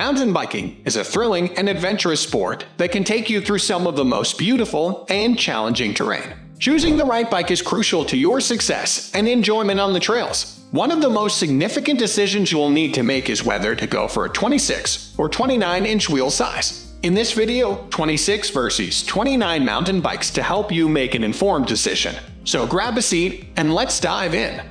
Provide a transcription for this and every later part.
Mountain biking is a thrilling and adventurous sport that can take you through some of the most beautiful and challenging terrain. Choosing the right bike is crucial to your success and enjoyment on the trails. One of the most significant decisions you'll need to make is whether to go for a 26 or 29 inch wheel size. In this video, 26 versus 29 mountain bikes to help you make an informed decision. So grab a seat and let's dive in.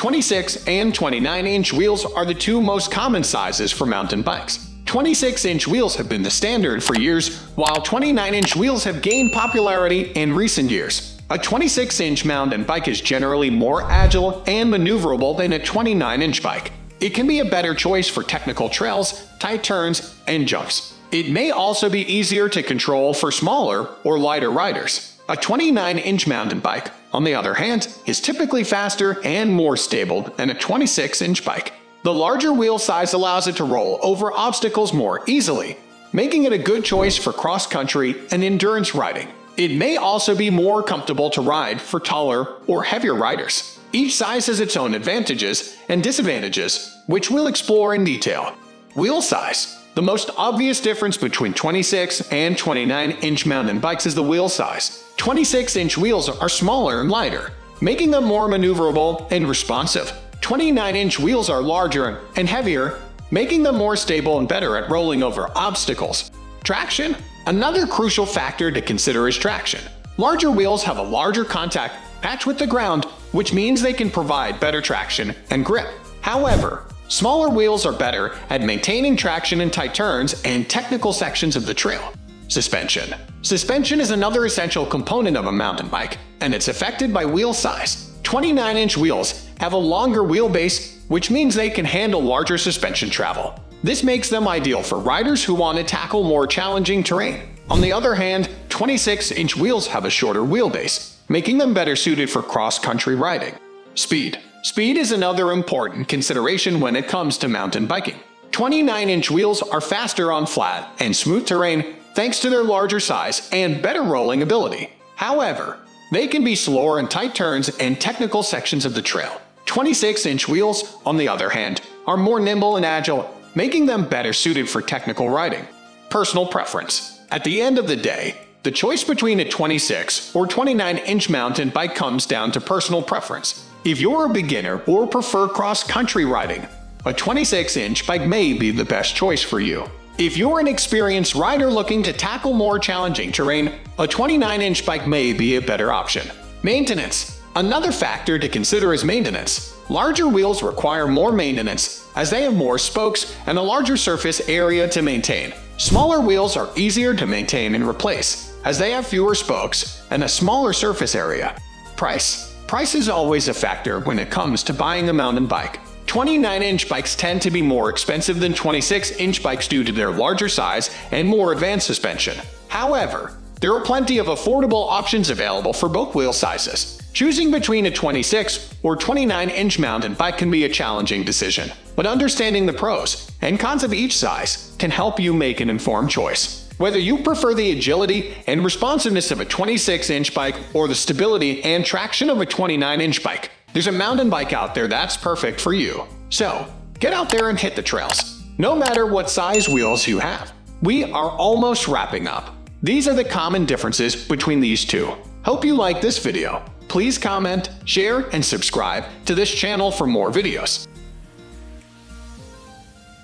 26 and 29 inch wheels are the two most common sizes for mountain bikes. 26 inch wheels have been the standard for years, while 29 inch wheels have gained popularity in recent years. A 26 inch mountain bike is generally more agile and maneuverable than a 29 inch bike. It can be a better choice for technical trails, tight turns, and jumps. It may also be easier to control for smaller or lighter riders. A 29-inch mountain bike, on the other hand, is typically faster and more stable than a 26-inch bike. The larger wheel size allows it to roll over obstacles more easily, making it a good choice for cross-country and endurance riding. It may also be more comfortable to ride for taller or heavier riders. Each size has its own advantages and disadvantages, which we'll explore in detail. Wheel size the most obvious difference between 26 and 29 inch mountain bikes is the wheel size. 26 inch wheels are smaller and lighter, making them more maneuverable and responsive. 29 inch wheels are larger and heavier, making them more stable and better at rolling over obstacles. Traction Another crucial factor to consider is traction. Larger wheels have a larger contact patch with the ground, which means they can provide better traction and grip. However, Smaller wheels are better at maintaining traction in tight turns and technical sections of the trail. Suspension. Suspension is another essential component of a mountain bike, and it's affected by wheel size. 29-inch wheels have a longer wheelbase, which means they can handle larger suspension travel. This makes them ideal for riders who want to tackle more challenging terrain. On the other hand, 26-inch wheels have a shorter wheelbase, making them better suited for cross-country riding. Speed. Speed is another important consideration when it comes to mountain biking. 29-inch wheels are faster on flat and smooth terrain thanks to their larger size and better rolling ability. However, they can be slower in tight turns and technical sections of the trail. 26-inch wheels, on the other hand, are more nimble and agile, making them better suited for technical riding. Personal preference. At the end of the day, the choice between a 26 or 29 inch mountain bike comes down to personal preference. If you're a beginner or prefer cross-country riding, a 26 inch bike may be the best choice for you. If you're an experienced rider looking to tackle more challenging terrain, a 29 inch bike may be a better option. Maintenance Another factor to consider is maintenance. Larger wheels require more maintenance as they have more spokes and a larger surface area to maintain. Smaller wheels are easier to maintain and replace as they have fewer spokes and a smaller surface area. Price. Price is always a factor when it comes to buying a mountain bike. 29-inch bikes tend to be more expensive than 26-inch bikes due to their larger size and more advanced suspension. However, there are plenty of affordable options available for both wheel sizes. Choosing between a 26 or 29 inch mountain bike can be a challenging decision, but understanding the pros and cons of each size can help you make an informed choice. Whether you prefer the agility and responsiveness of a 26-inch bike or the stability and traction of a 29-inch bike, there's a mountain bike out there that's perfect for you. So, get out there and hit the trails, no matter what size wheels you have. We are almost wrapping up. These are the common differences between these two. Hope you like this video. Please comment, share, and subscribe to this channel for more videos.